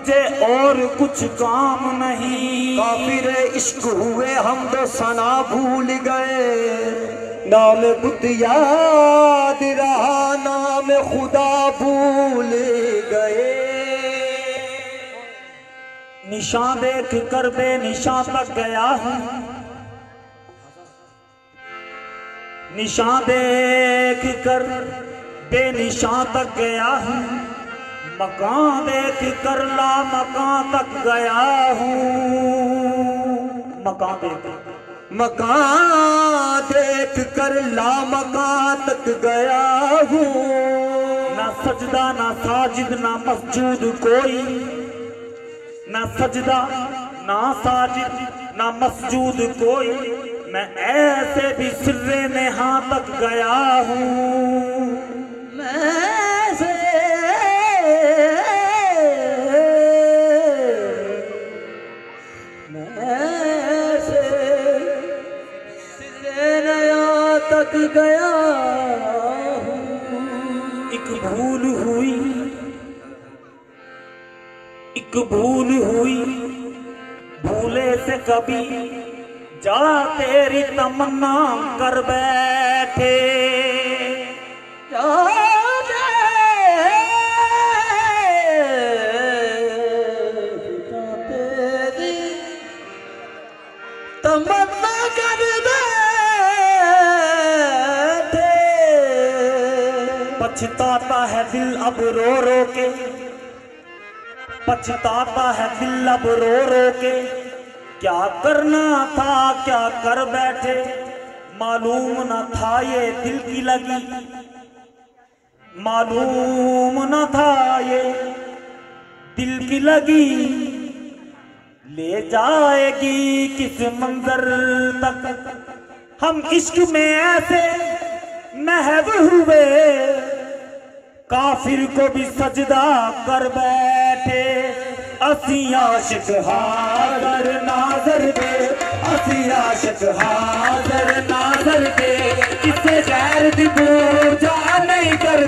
मुझे और कुछ काम नहीं। काफिर इश्क हुए हम तो सना भूल गए। नाम बुद्ध याद रहा नाम खुदा भूल गए। निशान देख कर बेनिशान तक गया हूँ। निशान देख कर बेनिशान तक गया हूँ। मकान देख कर ला मकान तक गया हूँ। मकान देख मकान देख कर ला मकान तक गया हूँ। ना सजदा ना साजिद ना मस्जूद कोई। ना सजदा ना साजिद ना मस्जूद कोई। मैं ऐसे भी सिर्रे नेहा तक गया हूँ। मैं तक गया एक भूल हुई, एक भूल हुई, भूले से कभी जा तेरी तमन्ना कर बैठे। तमन्ना पछताता है दिल अब रो रो के। पछताता है दिल अब रो रो के। क्या करना था, क्या कर बैठे? मालूम न था ये दिल की लगी। मालूम न था ये दिल की लगी। ले जाएगी किस मंजर तक? हम इश्क में ऐसे महव हुए। काफिर को भी सजदा कर बैठे। असी आशिक हाजर नाजर दे असी आशिक हाजर नाजर दे किसे गैर दी पूजा नहीं कर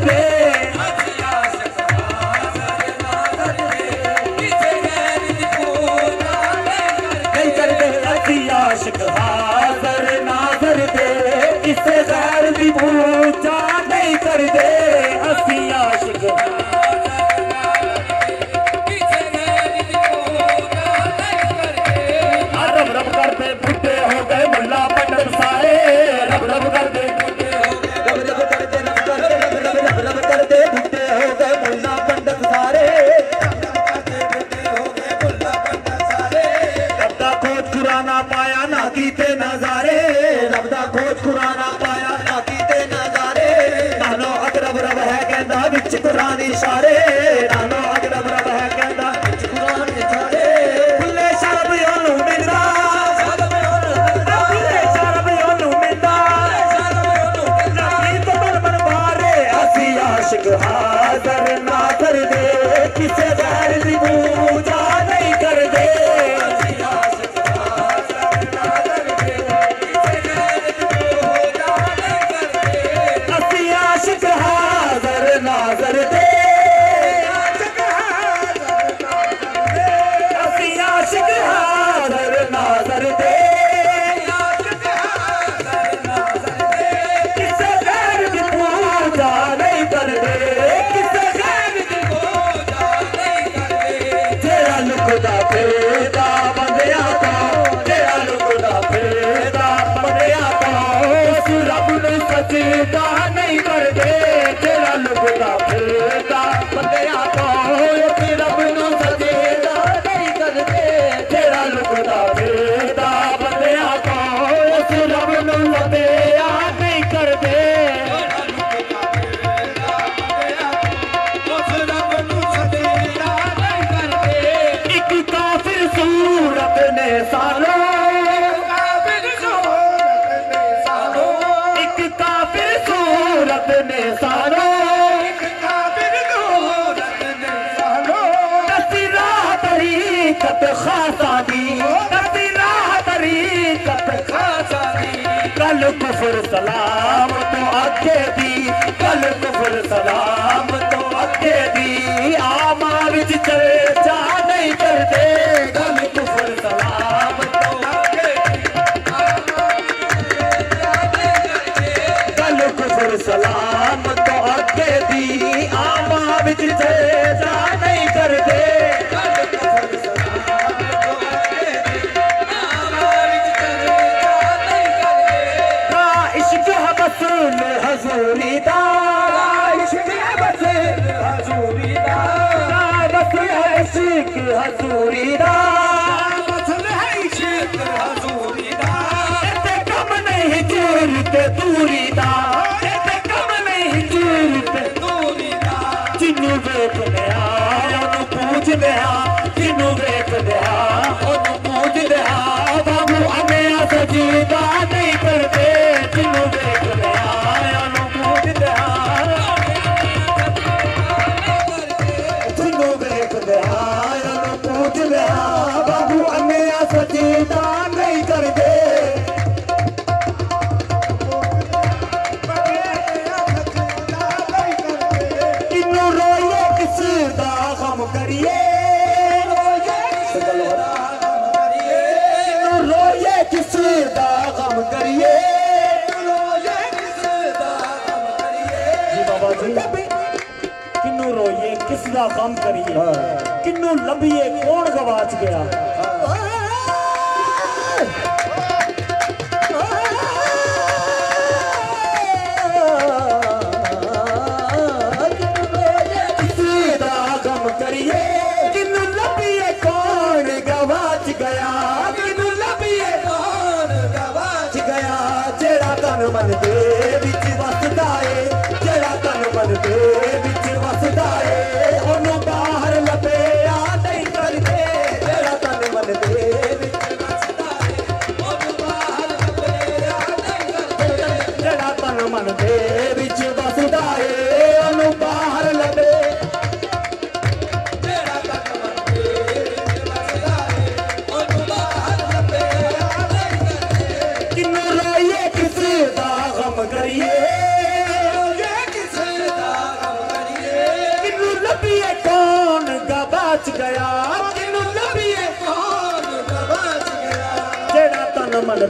सूरत ने सालो सलाम तो अगे दी आवा बिच गम करिए रोये किस दा गम करिए किन्नू रोइए किस दा गम करिए। किन्नू लभिए कौन गवाच गया। बच गया ਕੰਮ ਕਰੀਏ। ਜੇ ਕਿਸੇ ਦਾ ਕੰਮ ਕਰੀਏ। ਕਿਨੂੰ ਲੱਭੀਏ ਕੌਣ? ਦਾ ਬਚ ਗਿਆ। ਕਿਨੂੰ ਲੱਭੀਏ ਕੌਣ? ਦਾ ਗਿਆ। ਜਿਹੜਾ ਤਨ ਮਨ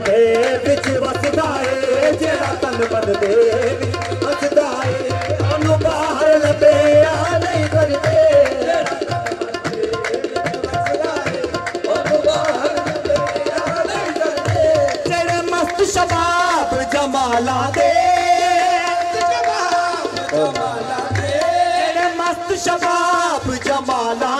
ਵਿੱਚ ਵਸਦਾ ਏ, ਜਿਹੜਾ ਤਨ ਮਨ ਦੇ मस्त शबाब जमाला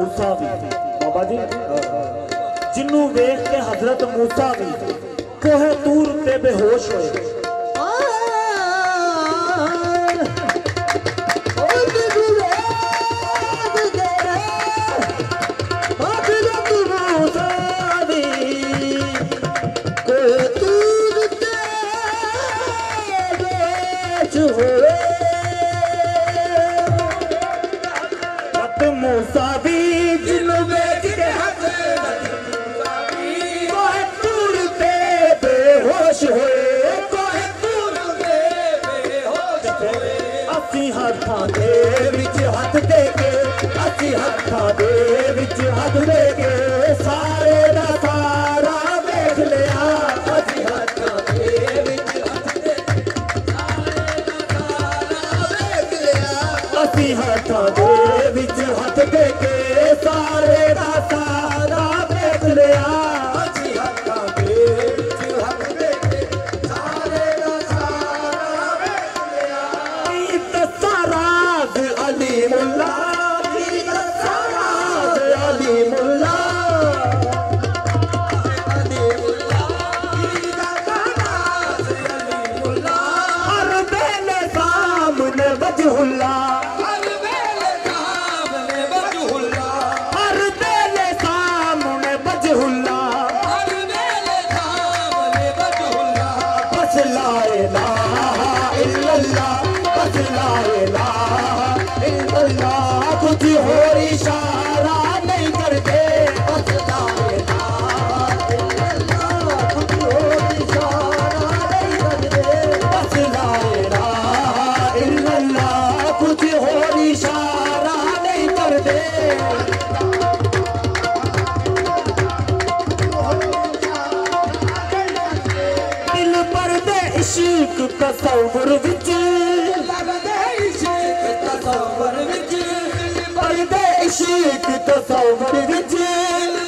मूसा भी। बाबा जी जिन्हों वेख के हज़रत मूसा भी, कोहे तूर ते बेहोश हो ਅੱਖਾਂ ਦੇ ਵਿੱਚ ਹੱਥ ਦੇ ਕੇ ਸਾਰ ਤਸਵਰ ਵਿੱਚ। ਲੱਗਦੇ ਇਸ਼ਕ ਤਸਵਰ ਵਿੱਚ। ਪਰਦੇ ਇਸ਼ਕ ਤਸਵਰ ਵਿੱਚ।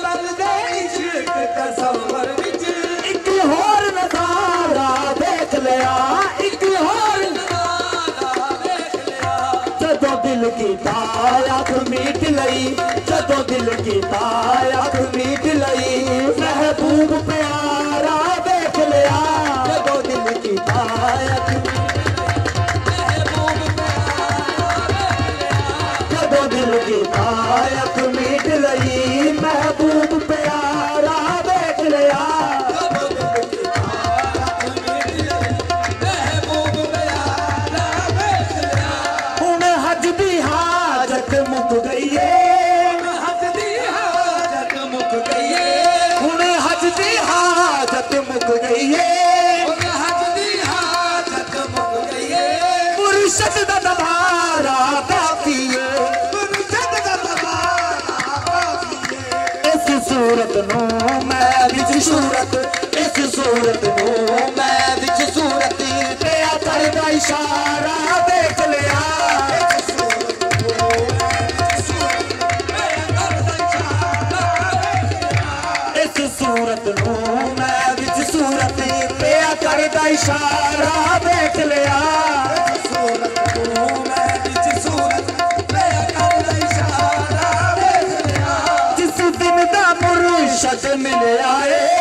ਲੱਗਦੇ ਇਸ਼ਕ ਤਸਵਰ ਵਿੱਚ। ਇੱਕ ਹੋਰ ਨਜ਼ਾਰਾ ਦੇਖ ਲਿਆ। ਇੱਕ ਹੋਰ ਨਜ਼ਾਰਾ ਦੇਖ ਲਿਆ। ਜਦੋਂ ਦਿਲ ਕੀਤਾ ਅੱਖ ਮੀਟ ਲਈ। ਜਦੋਂ ਦਿਲ ਕੀਤਾ ਅੱਖ ਮੀਟ ਲਈ। ਮਹਿਬੂਬ ਪਿਆ सूरत नो मैं विच सूरत, इस सूरत नो मैं विच सूरत। ते आतर दा इशारा देख लिया। इस सूरत नो मैं विच सूरत, ते आतर दा इशारा देख लिया। सत मिले आए।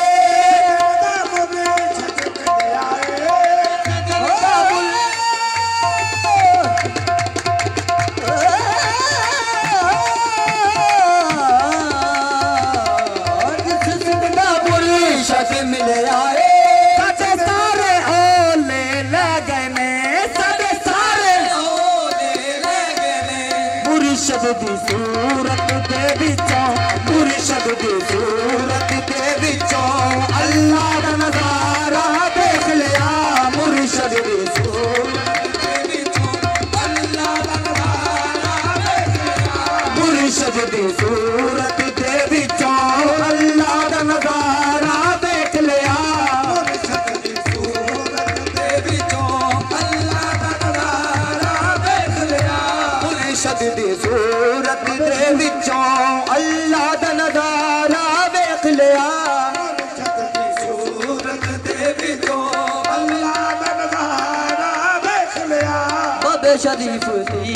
शरीफ़ सूरत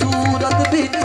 सूरत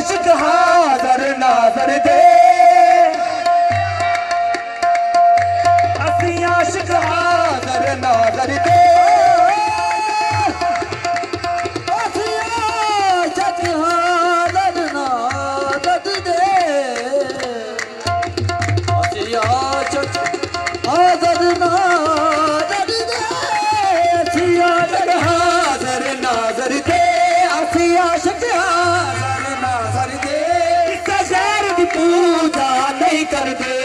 是个好。ಕವಿತೆ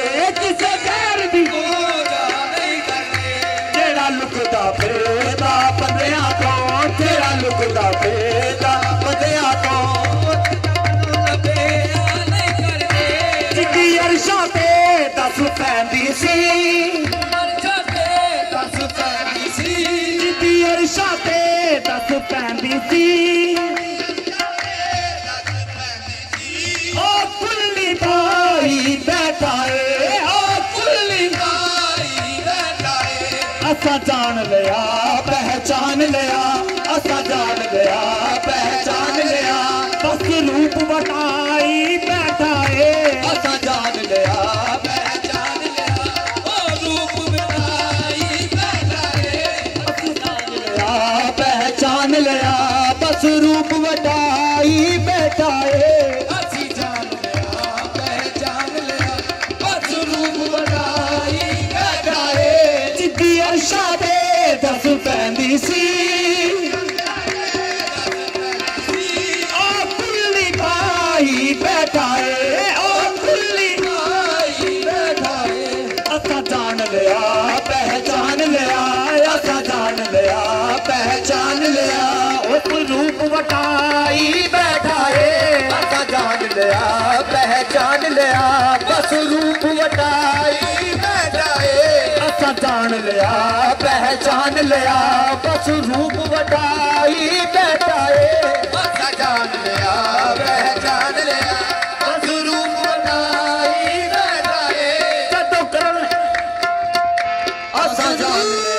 असा जान लिया पहचान लिया असां जान लिया पहचान लिया। बस रूप बटा वटाई बैठाए। पता जान लिया पहचान लिया बस रूप वटाई बैठाए। पता असा जान लिया पहचान लिया बस रूप वटाई बैठाए। पता असा जान लिया पहचान लिया बस रूप वटाई बैठाए। है कदों करण असा जान लिया।